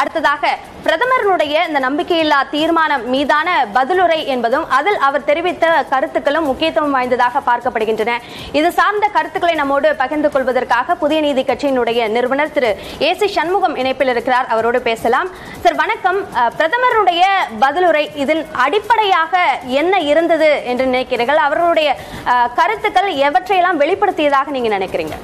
அடுத்ததாக பிரதமருடைய இந்த நம்பிக்கையில்லா தீர்மானம் மீதான பதிலுரை என்பதும் அதில் அவர் தெரிவித்த கருத்துக்களும் முக்கியத்துவம் வாய்ந்ததாக பார்க்கப்படுகின்றன. இது சார்ந்த கருத்துக்களை நம்மோடு பகிர்ந்து கொள்வதற்காக புதிய நீதி கட்சியினுடைய நிறுவனர் திரு. ஏ. சி. சண்முகம் இணைப்பில் இருக்கிறார். அவரோடு பேசலாம். சார் வணக்கம். பிரதமருடைய பதிலுரை இதில் அடிப்படையாக என்ன இருந்தது என்று நினைக்கிறீர்கள்? அவர்களுடைய கருத்துக்கள் எவற்றையெல்லாம் வெளிப்படுத்தியதாக நீங்க நினைக்கிறீங்க?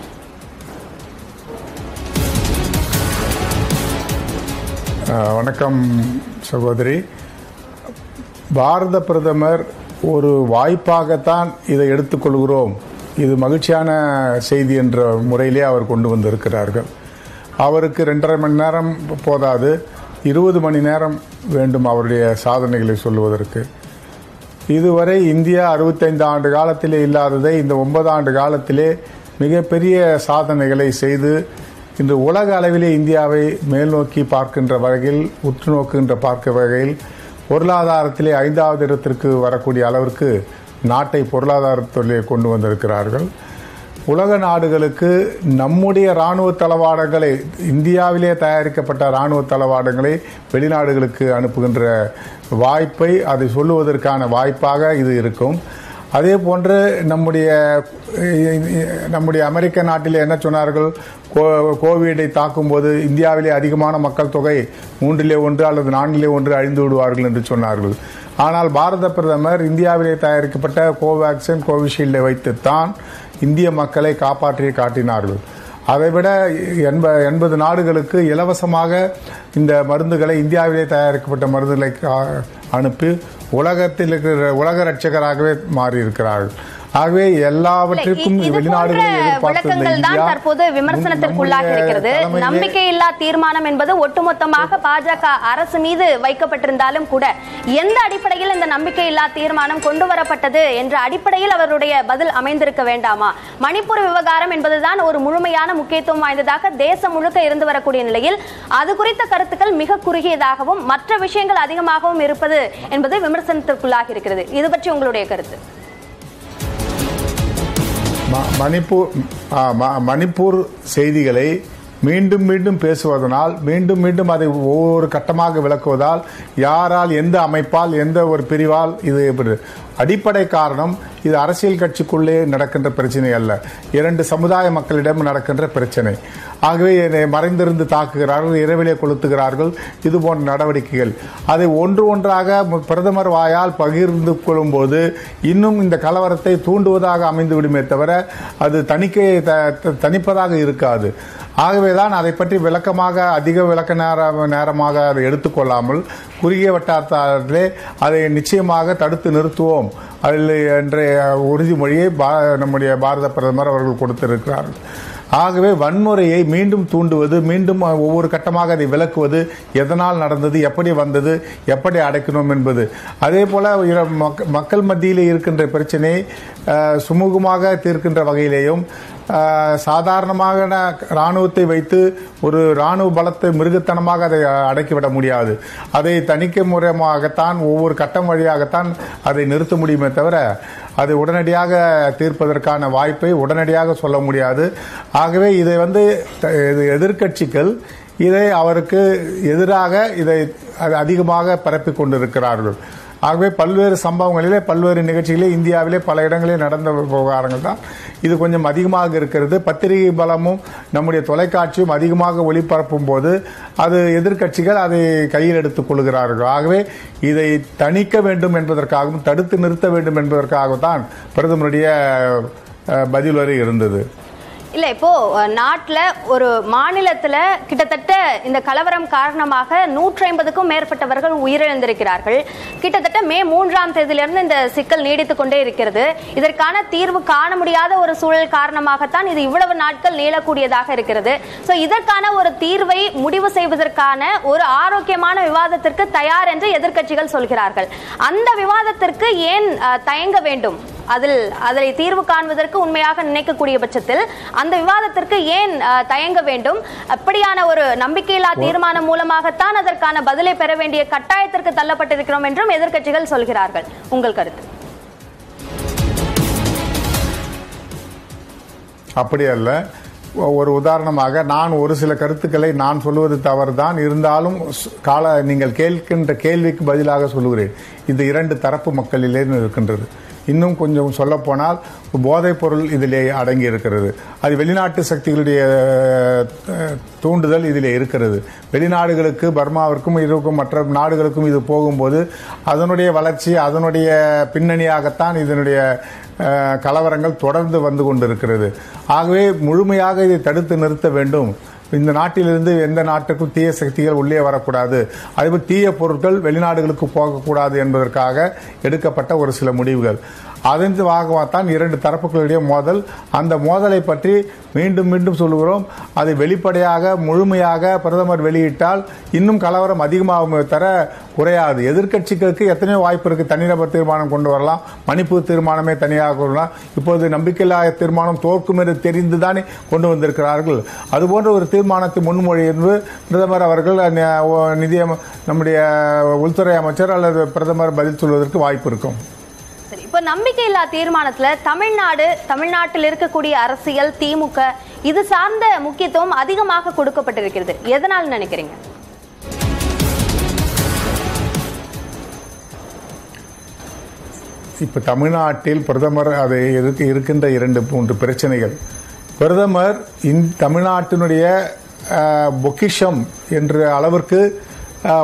வணக்கம் சகோதரி. பாரத பிரதமர் ஒரு வாய்ப்பாகத்தான் இதை எடுத்துக்கொள்கிறோம். இது மகிழ்ச்சியான செய்தி என்ற முறையிலே அவர் கொண்டு வந்திருக்கிறார்கள். அவருக்கு ரெண்டரை மணி நேரம் போதாது. இருபது மணி நேரம் வேண்டும் அவருடைய சாதனைகளை சொல்லுவதற்கு. இதுவரை இந்தியா அறுபத்தைந்து ஆண்டு காலத்திலே இல்லாததை இந்த ஒன்பது ஆண்டு காலத்திலே மிகப்பெரிய சாதனைகளை செய்து இன்று உலக அளவிலே இந்தியாவை மேல்நோக்கி பார்க்கின்ற வகையில் உற்று நோக்குகின்ற பார்க்க வகையில் பொருளாதாரத்திலே ஐந்தாவது இடத்திற்கு வரக்கூடிய அளவிற்கு நாட்டை பொருளாதாரத்திலே கொண்டு வந்திருக்கிறார்கள். உலக நாடுகளுக்கு நம்முடைய ராணுவ தளவாடங்களை இந்தியாவிலே தயாரிக்கப்பட்ட ராணுவ தளவாடங்களை வெளிநாடுகளுக்கு அனுப்புகின்ற வாய்ப்பை அதை சொல்லுவதற்கான வாய்ப்பாக இது இருக்கும். அதே போன்று நம்முடைய நம்முடைய அமெரிக்க நாட்டில் என்ன சொன்னார்கள்? கோ- கோவிடை தாக்கும்போது இந்தியாவிலே அதிகமான மக்கள் தொகை மூன்றிலே ஒன்று அல்லது நான்கிலே ஒன்று அழிந்து விடுவார்கள் என்று சொன்னார்கள். ஆனால் பாரத பிரதமர் இந்தியாவிலே தயாரிக்கப்பட்ட கோவேக்சின் கோவிஷீல்டை வைத்துத்தான் இந்திய மக்களை காப்பாற்றி காட்டினார்கள். அதைவிட எண்ப எண்பது நாடுகளுக்கு இலவசமாக இந்த மருந்துகளை இந்தியாவிலே தயாரிக்கப்பட்ட மருந்துகளை கா- அனுப்பி உலகத்தில் இருக்கிற உலக ரட்சகராகவே மாறியிருக்கிறார்கள் ஆகவே எல்லாவற்றிற்கும் விளக்கங்கள் தான் தற்போது விமர்சனத்திற்குள்ளாக இருக்கிறது. நம்பிக்கையில்லா தீர்மானம் என்பது ஒட்டுமொத்தமாக பாஜக அரசு மீது வைக்கப்பட்டிருந்தாலும் கூட எந்த அடிப்படையில் இந்த நம்பிக்கையில்லா தீர்மானம் கொண்டு வரப்பட்டது என்ற அடிப்படையில் அவருடைய பதில் அமைந்திருக்க வேண்டாமா? மணிப்பூர் விவகாரம் என்பதுதான் ஒரு முழுமையான முக்கியத்துவம் வாய்ந்ததாக தேசம் முழுக்க இருந்து வரக்கூடிய நிலையில் அது குறித்த கருத்துக்கள் மிக குறுகியதாகவும் மற்ற விஷயங்கள் அதிகமாகவும் இருப்பது என்பது விமர்சனத்திற்குள்ளாக இருக்கிறது. இது பற்றி உங்களுடைய கருத்து. மணிப்பூர் ம- மணிப்பூர் செய்திகளை மீண்டும் மீண்டும் பேசுவதனால் மீண்டும் மீண்டும் அதை ஒவ்வொரு கட்டமாக விளக்குவதால் யாரால் எந்த அமைப்பால் எந்த ஒரு பிரிவால் இது அடிப்படை காரணம் இது அரசியல் கட்சிக்குள்ளே நடக்கின்ற பிரச்சனை அல்ல. இரண்டு சமுதாய மக்களிடம் நடக்கின்ற பிரச்சனை. ஆகவே என்னை மறைந்திருந்து தாக்குகிறார்கள் இரவிலே கொளுத்துகிறார்கள் இது போன்ற நடவடிக்கைகள். அதை ஒன்று ஒன்றாக பிரதமர் வாயால் பகிர்ந்து கொள்ளும்போது இன்னும் இந்த கலவரத்தை தூண்டுவதாக அமைந்துவிடுமே தவிர அது தணிக்கையை த- த- தணிப்பதாக இருக்காது. ஆகவேதான் அதை பற்றி விளக்கமாக அதிக விளக்க நேர நேரமாக அதை எடுத்துக்கொள்ளாமல் குறுகிய வட்டாரத்திலே அதை நிச்சயமாக தடுத்து நிறுத்துவோம். அதில் என்ற உறுதிமொழியை பா- நம்முடைய பாரத பிரதமர் அவர்கள் கொடுத்திருக்கிறார்கள். ஆகவே வன்முறையை மீண்டும் தூண்டுவது மீண்டும் ஒவ்வொரு கட்டமாக அதை விளக்குவது எதனால் நடந்தது எப்படி வந்தது எப்படி அடைக்கணும் என்பது. அதே போல இர- மக்கள் மத்தியில் இருக்கின்ற பிரச்சனையை சுமூகமாக தீர்க்கின்ற வகையிலேயும் சாதாரணமாக ராணுவத்தை வைத்து ஒரு ராணுவ பலத்தை மிருகத்தனமாக அதை அடக்கிவிட முடியாது. அதை தணிக்கை முறையாகத்தான் ஒவ்வொரு கட்டம் வழியாகத்தான் அதை நிறுத்த முடியுமே தவிர அதை உடனடியாக தீர்ப்பதற்கான வாய்ப்பை உடனடியாக சொல்ல முடியாது. ஆகவே இதை வந்து எதிர்கட்சிகள் எதிர்க்கட்சிகள் இதை அவருக்கு எதிராக இதை அதிகமாக பரப்பி கொண்டிருக்கிறார்கள். ஆகவே பல்வேறு சம்பவங்களிலே பல்வேறு நிகழ்ச்சிகளே இந்தியாவிலே பல இடங்களில் நடந்த விவகாரங்கள் தான். இது கொஞ்சம் அதிகமாக இருக்கிறது. பத்திரிகை பலமும் நம்முடைய தொலைக்காட்சியும் அதிகமாக ஒளிபரப்பும் போது அது எதிர்க்கட்சிகள் அதை கையில் எடுத்துக் கொள்கிறார்கள். ஆகவே இதை தணிக்க வேண்டும் என்பதற்காகவும் தடுத்து நிறுத்த வேண்டும் என்பதற்காகத்தான் பிரதமருடைய பதில் வரை இருந்தது. இல்ல இப்போ நாட்டில் நாட்டுல ஒரு மாநிலத்துல கிட்டத்தட்ட இந்த கலவரம் காரணமாக நூற்றி ஐம்பதுக்கும் மேற்பட்டவர்கள் உயிரிழந்திருக்கிறார்கள். கிட்டத்தட்ட மே மூன்றாம் தேதியிலிருந்து இந்த சிக்கல் நீடித்துக் கொண்டே இருக்கிறது. இதற்கான தீர்வு காண முடியாத ஒரு சூழல் காரணமாகத்தான் இது இவ்வளவு நாட்கள் நீளக்கூடியதாக இருக்கிறது. சோ இதற்கான ஒரு தீர்வை முடிவு செய்வதற்கான ஒரு ஆரோக்கியமான விவாதத்திற்கு தயார் என்று எதிர்க்கட்சிகள் சொல்கிறார்கள். அந்த விவாதத்திற்கு ஏன் தயங்க வேண்டும்? அதில் அதை தீர்வு காண்பதற்கு உண்மையாக நினைக்கக்கூடிய பட்சத்தில் அந்த விவாதத்திற்கு ஏன் தயங்க வேண்டும்? அப்படியான ஒரு நம்பிக்கையில்லா தீர்மானம் மூலமாகத்தான் அதற்கான பதிலை பெற வேண்டிய கட்டாயத்திற்கு தள்ளப்பட்டிருக்கிறோம் என்றும் எதிர்க்கட்சிகள் சொல்கிறார்கள். உங்கள் கருத்து? அப்படி அல்ல. ஒரு உதாரணமாக நான் ஒரு சில கருத்துக்களை நான் சொல்வது தவறுதான். இருந்தாலும் கால நீங்கள் கேட்கின்ற கேள்விக்கு பதிலாக சொல்லுகிறேன். இந்த இரண்டு தரப்பு மக்களிலே இருக்கின்றது இன்னும் கொஞ்சம் சொல்லப்போனால் போதைப்பொருள் இதிலே அடங்கி இருக்கிறது அது வெளிநாட்டு சக்திகளுடைய தூண்டுதல் இதிலே இருக்கிறது. வெளிநாடுகளுக்கு பர்மாவிற்கும் இதுக்கும் மற்ற நாடுகளுக்கும் இது போகும்போது அதனுடைய வளர்ச்சி அதனுடைய பின்னணியாகத்தான் இதனுடைய கலவரங்கள் தொடர்ந்து வந்து கொண்டிருக்கிறது. ஆகவே முழுமையாக இதை தடுத்து நிறுத்த வேண்டும். இந்த நாட்டிலிருந்து எந்த நாட்டுக்கும் தீய சக்திகள் உள்ளே வரக்கூடாது. அதேபோல் தீய பொருட்கள் வெளிநாடுகளுக்கு போகக்கூடாது என்பதற்காக எடுக்கப்பட்ட ஒரு சில முடிவுகள். அதன் வாகத்தான் இரண்டு தரப்புகளுடைய மோதல். அந்த மோதலை பற்றி மீண்டும் மீண்டும் சொல்லுகிறோம். அது வெளிப்படையாக முழுமையாக பிரதமர் வெளியிட்டால் இன்னும் கலவரம் அதிகமாகும் தர குறையாது. எதிர்க்கட்சிகளுக்கு எத்தனையோ வாய்ப்பு இருக்கு. தனிநபர் தீர்மானம் கொண்டு வரலாம். மணிப்பூர் தீர்மானமே தனியாக கொண்டு வரலாம். இப்போது நம்பிக்கையில்லா தீர்மானம் தோற்கும் என்று தெரிந்துதானே கொண்டு வந்திருக்கிறார்கள். அதுபோன்ற ஒரு தீர்மானத்தை முன்மொழிந்து பிரதமர் அவர்கள் நிதியம் நம்முடைய உள்துறை அமைச்சர் அல்லது பிரதமர் பதில் சொல்வதற்கு வாய்ப்பு இருக்கும். இப்போ நம்பிக்கையில்லா தீர்மானத்துல தமிழ்நாடு தமிழ்நாட்டில் இருக்கக்கூடிய அரசியல் திமுக இது சார்ந்த முக்கியத்துவம் அதிகமாக கொடுக்கப்பட்டிருக்கிறது. எதனால் நினைக்கிறீங்க? இப்ப தமிழ்நாட்டில் பிரதமர் அது இருக்கு இருக்கின்ற இரண்டு மூன்று பிரச்சனைகள். பிரதமர் இந் தமிழ்நாட்டினுடைய அஹ், பொக்கிஷம் என்ற அளவிற்கு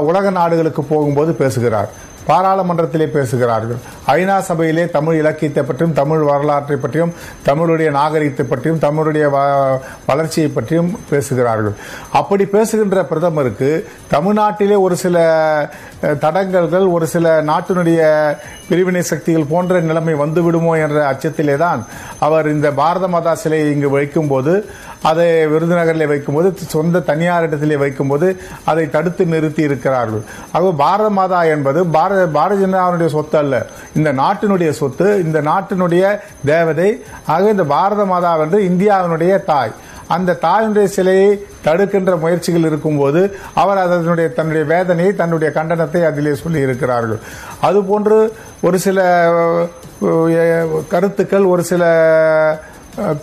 உலக நாடுகளுக்கு போகும்போது பேசுகிறார். பாராளுமன்றத்திலே பேசுகிறார்கள். ஐநா சபையிலே தமிழ் இலக்கியத்தை பற்றியும் தமிழ் வரலாற்றை பற்றியும் தமிழுடைய நாகரிகத்தை பற்றியும் தமிழுடைய வ- வளர்ச்சியை பற்றியும் பேசுகிறார்கள். அப்படி பேசுகின்ற பிரதமருக்கு தமிழ்நாட்டிலே ஒரு சில தடங்கல்கள் ஒரு சில நாட்டினுடைய பிரிவினை சக்திகள் போன்ற நிலைமை வந்துவிடுமோ என்ற அச்சத்திலே தான் அவர் இந்த பாரத மாதா சிலையை இங்கு வைக்கும்போது அதை விருதுநகரில் வைக்கும்போது சொந்த தனியார் இடத்திலே வைக்கும்போது அதை தடுத்து நிறுத்தி இருக்கிறார்கள். ஆகவே பாரத மாதா என்பது பாரத பாரதிய ஜனதாவுடைய சொத்து அல்ல. இந்த நாட்டினுடைய சொத்து இந்த நாட்டினுடைய தேவதை ஆகவே இந்த பாரத மாதா வந்து இந்தியாவினுடைய தாய். அந்த தாயினுடைய சிலையை தடுக்கின்ற முயற்சிகள் இருக்கும்போது அவர் அதனுடைய தன்னுடைய வேதனையை தன்னுடைய கண்டனத்தை அதிலே சொல்லி இருக்கிறார்கள். அதுபோன்று ஒரு சில கருத்துக்கள் ஒரு சில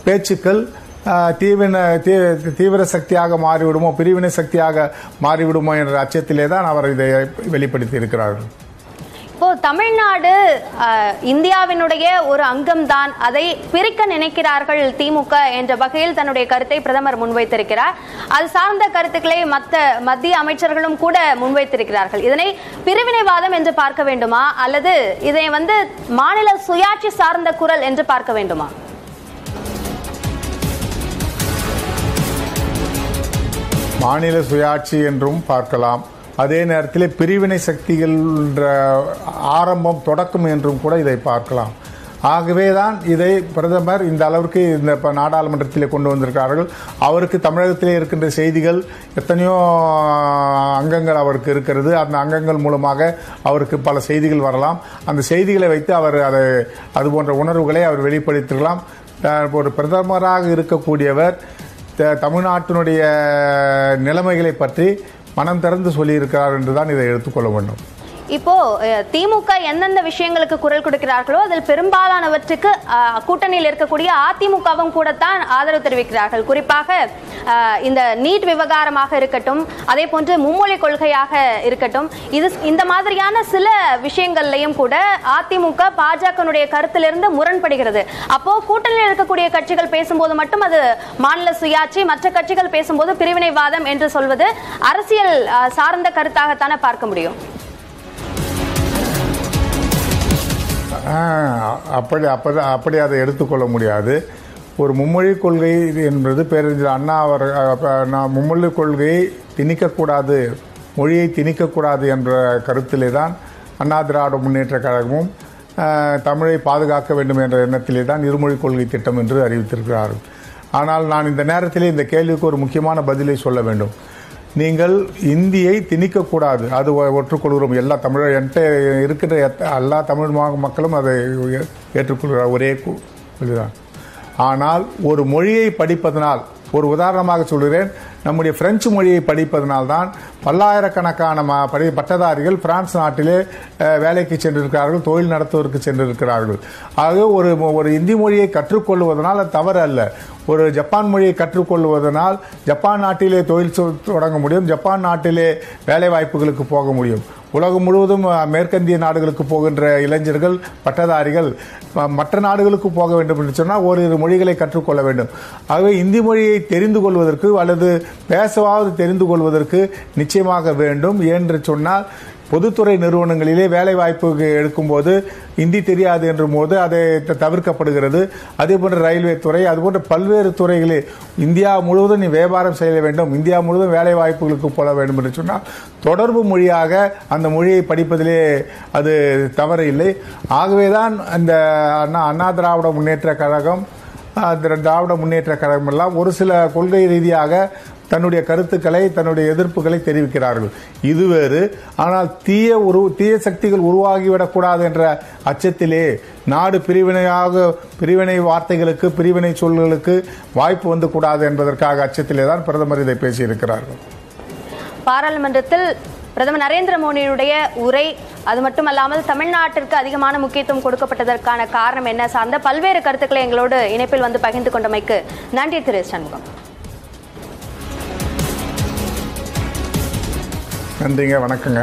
பேச்சுக்கள் தீவின தீ- தீவிர சக்தியாக மாறிவிடுமோ பிரிவினை சக்தியாக மாறிவிடுமோ என்ற அச்சத்திலே தான் அவர் இதை வெளிப்படுத்தி இருக்கிறார்கள். இப்போ தமிழ்நாடு இந்தியாவினுடைய ஒரு அங்கம்தான். அதை பிரிக்க நினைக்கிறார்கள் திமுக என்ற வகையில் தன்னுடைய கருத்தை பிரதமர் முன்வைத்திருக்கிறார். அது சார்ந்த கருத்துக்களை மற்ற மத்திய அமைச்சர்களும் கூட முன்வைத்திருக்கிறார்கள். இதனை பிரிவினைவாதம் என்று பார்க்க வேண்டுமா? அல்லது இதை வந்து மாநில சுயாட்சி சார்ந்த குரல் என்று பார்க்க வேண்டுமா? மாநில சுயாட்சி என்றும் பார்க்கலாம். அதே நேரத்தில் பிரிவினை சக்திகள் என்ற ஆரம்பம் தொடக்கம் என்றும் கூட இதை பார்க்கலாம். ஆகவே தான் இதை பிரதமர் இந்த அளவிற்கு இந்த இப்போ நாடாளுமன்றத்தில் கொண்டு வந்திருக்கிறார்கள். அவருக்கு தமிழகத்திலே இருக்கின்ற செய்திகள் எத்தனையோ அங்கங்கள் அவருக்கு இருக்கிறது. அந்த அங்கங்கள் மூலமாக அவருக்கு பல செய்திகள் வரலாம். அந்த செய்திகளை வைத்து அவர் அதை அது போன்ற உணர்வுகளை அவர் வெளிப்படுத்திருக்கலாம் ஒரு பிரதமராக இருக்கக்கூடியவர் த- தமிழ்நாட்டினுடைய நிலைமைகளை பற்றி மனம் திறந்து சொல்லியிருக்கிறார் என்றுதான் இதை எடுத்துக்கொள்ள வேண்டும். இப்போ திமுக எந்தெந்த விஷயங்களுக்கு குரல் கொடுக்கிறார்களோ அதில் பெரும்பாலானவற்றுக்கு கூட்டணியில் இருக்கக்கூடிய அதிமுகவும் கூடத்தான் ஆதரவு தெரிவிக்கிறார்கள். குறிப்பாக இந்த நீட் விவகாரமாக இருக்கட்டும் அதே போன்று மும்மொழி கொள்கையாக இருக்கட்டும் இது இந்த மாதிரியான சில விஷயங்கள்லையும் கூட அதிமுக பாஜகனுடைய கருத்திலிருந்து முரண்படுகிறது. அப்போ கூட்டணியில் இருக்கக்கூடிய கட்சிகள் பேசும்போது மட்டும் அது மாநில சுயாட்சி மற்ற கட்சிகள் பேசும்போது பிரிவினைவாதம் என்று சொல்வது அரசியல் சார்ந்த கருத்தாகத்தானே பார்க்க முடியும். அப்படி அப்படி அப்படி அதை எடுத்துக்கொள்ள முடியாது. ஒரு மும்மொழி கொள்கை என்பது பேரறிஞர் அண்ணா அவர் நான் மும்மொழி கொள்கையை திணிக்கக்கூடாது மொழியை திணிக்கக்கூடாது என்ற கருத்திலே தான் அண்ணா திராவிட முன்னேற்ற கழகமும் தமிழை பாதுகாக்க வேண்டும் என்ற எண்ணத்திலே தான் இருமொழி கொள்கை திட்டம் என்று அறிவித்திருக்கிறார்கள். ஆனால் நான் இந்த நேரத்திலே இந்த கேள்விக்கு ஒரு முக்கியமான பதிலை சொல்ல வேண்டும். நீங்கள் இந்தியை திணிக்கக்கூடாது. அது ஒ- ஒற்றுக்கொள்கிறோம். எல்லா தமிழர் என்கிட்ட இருக்கிற எத்த- எல்லா தமிழ் மக்களும் அதை ஏற்றுக்கொள்கிறார். ஒரே இதுதான். ஆனால் ஒரு மொழியை படிப்பதனால் ஒரு உதாரணமாக சொல்கிறேன். நம்முடைய பிரெஞ்சு மொழியை படிப்பதனால் தான் பல்லாயிரக்கணக்கான ம- படி பட்டதாரிகள் பிரான்ஸ் நாட்டிலே வேலைக்கு சென்றிருக்கிறார்கள் தொழில் நடத்துவதற்கு சென்றிருக்கிறார்கள். ஆகவே ஒரு ஒரு இந்தி மொழியை கற்றுக்கொள்வதனால் அது தவறு அல்ல. ஒரு ஜப்பான் மொழியை கற்றுக்கொள்வதனால் ஜப்பான் நாட்டிலே தொழில் சொ- தொடங்க முடியும் ஜப்பான் நாட்டிலே வேலை வாய்ப்புகளுக்கு போக முடியும். உலகம் முழுவதும் மேற்கந்திய நாடுகளுக்கு போகின்ற இளைஞர்கள் பட்டதாரிகள் மற்ற நாடுகளுக்கு போக வேண்டும் என்று சொன்னால் ஓரிரு மொழிகளை கற்றுக்கொள்ள வேண்டும். ஆகவே இந்தி மொழியை தெரிந்து கொள்வதற்கு அல்லது பேசவாவது தெரிந்து கொள்வதற்கு நிச்சயமாக வேண்டும் என்று சொன்னால் பொதுத்துறை நிறுவனங்களிலே வேலைவாய்ப்பு எடுக்கும்போது இந்தி தெரியாது என்றும் போது அதை தவிர்க்கப்படுகிறது. அதே போன்ற ரயில்வே துறை அதுபோன்ற பல்வேறு துறைகளில் இந்தியா முழுவதும் நீ வியாபாரம் செய்ய வேண்டும் இந்தியா முழுவதும் வேலை வாய்ப்புகளுக்கு போக வேண்டும் என்று சொன்னால் தொடர்பு மொழியாக அந்த மொழியை படிப்பதிலே அது தவறு இல்லை. ஆகவேதான் அந்த அண்ணா அண்ணா திராவிட முன்னேற்ற கழகம் திராவிட முன்னேற்ற கழகம் எல்லாம் ஒரு சில கொள்கை ரீதியாக தன்னுடைய கருத்துக்களை தன்னுடைய எதிர்ப்புகளை தெரிவிக்கிறார்கள். இது வேறு. ஆனால் தீய உரு தீய சக்திகள் உருவாகிவிடக்கூடாது என்ற அச்சத்திலே நாடு பிரிவினையாக பிரிவினை வார்த்தைகளுக்கு பிரிவினை சொல்களுக்கு வாய்ப்பு வந்து கூடாது என்பதற்காக அச்சத்திலே தான் பிரதமர் இதை பேசியிருக்கிறார்கள். பாராளுமன்றத்தில் பிரதமர் நரேந்திர மோடியுடைய உரை அது மட்டுமல்லாமல் தமிழ்நாட்டிற்கு அதிகமான முக்கியத்துவம் கொடுக்கப்பட்டதற்கான காரணம் என்ன சார்ந்த பல்வேறு கருத்துக்களை எங்களோடு இணைப்பில் வந்து பகிர்ந்து கொண்டமைக்கு நன்றி திரு சண்முகம். நன்றிங்க வணக்கங்க.